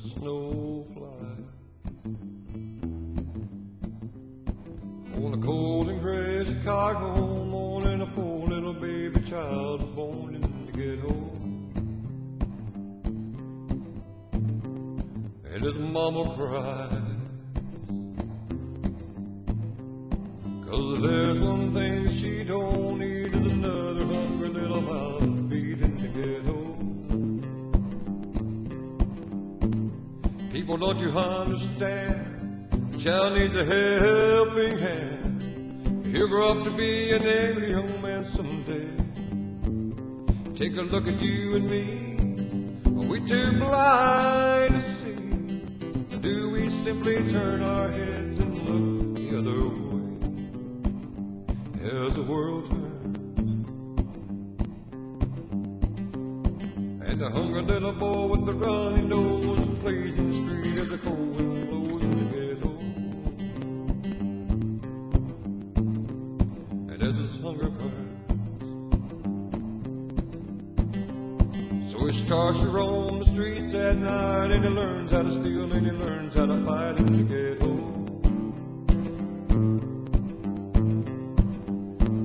snow flies. On a cold and gray Chicago morning, a poor little baby child was born in the ghetto. And his mama cries. Cause there's one thing she don't need is another hungry little mouth. People, don't you understand? The child needs a helping hand. He'll grow up to be an angry young man someday. Take a look at you and me. Are we too blind to see? Or do we simply turn our heads And the hungry little boy with the runny nose plays in the street as the cold wind blows in the ghetto. And as his hunger burns, so he starts to roam the streets at night and he learns how to steal and he learns how to fight in the ghetto.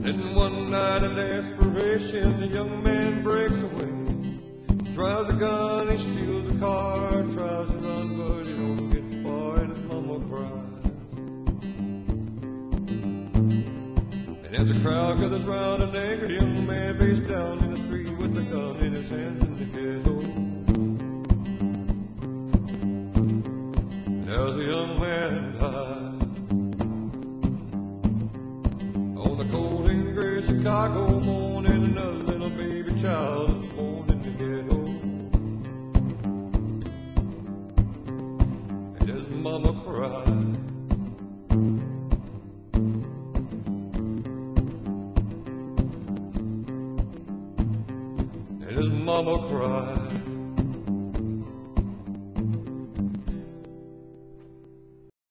Then one night in desperation, the young man And as the crowd gathers round, an angry young man face down in the street with a gun in his hand in the ghetto. And as the young man dies, on the cold and gray Chicago morning, another little baby child is born in the ghetto. And his mama his mama cried.